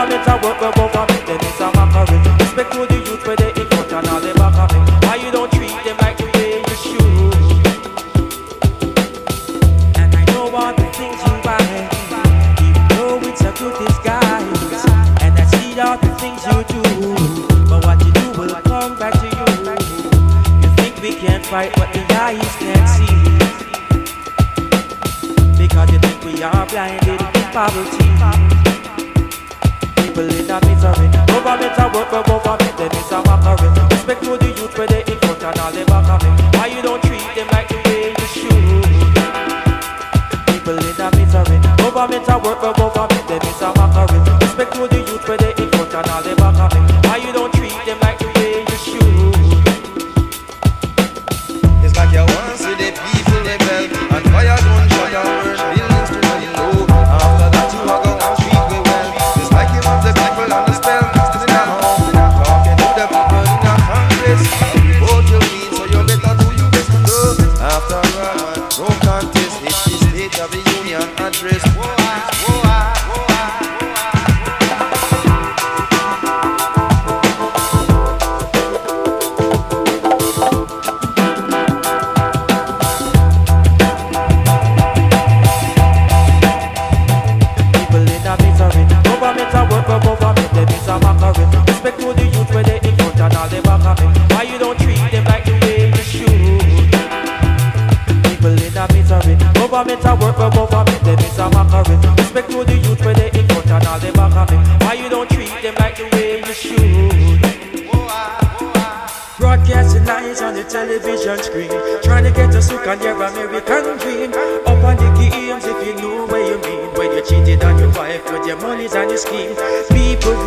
government and work with government, then it's a mockery. Respect to the youth where they in front and all they back of me. Why you don't treat them like the way you should? And I know all the things you buy, even though it's a good disguise. And I see all the things you do, but what you do will come back to you. You think we can't fight but the eyes can't see? Because you think we are blinded by poverty. People in a misery, government a work, but government them is a mockery. Respect to the youth where they in front and all they back of me. Why you don't treat them like the way you should? People in a misery, government a work, but government them is a mockery. Respect to the youth where they in front and all they back of me. Why you don't treat them like the way you should? It's like you want to see the people mockery. Respect to the youth where they in front and all they. Why you don't treat them like the way you should? People in a misery, government a work, but government them is a mockery. Respect to the youth where they in front and all they back of me. Why you don't treat them like the way you should? Broadcasting lies on the television screen Trying to get us hooked on your American dream Up on the games if you know what you mean When you cheated on your wife with your monies and your schemes People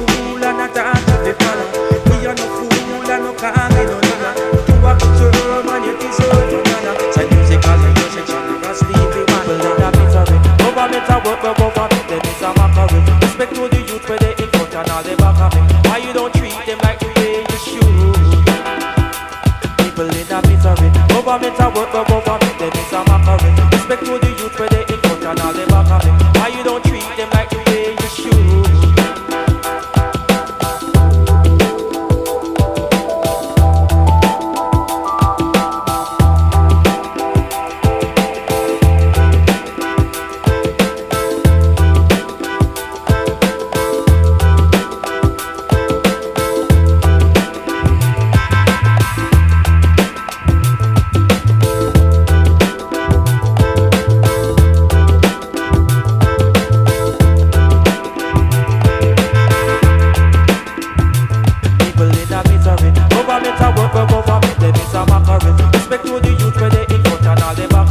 Respect to the youth where they in front and all they back of me. Why you don't treat them like the way you should People in a misery. Government a work but government them is a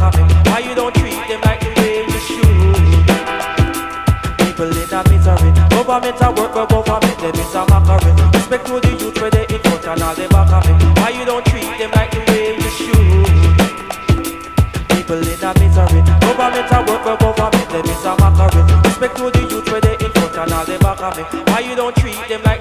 Why you don't treat them like the way you should? People in a misery. A mockery. Respect to the youth where they in front and all they back Why you don't treat them like the way you should? People in a misery. A mockery. Respect to the youth where they in front and all they back Why you don't treat them like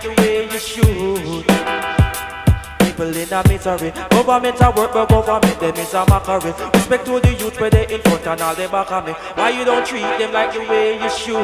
in a misery. Government a work but government them is a mockery. Respect to the youth where they in front and all they back of me Why you don't treat them like the way you should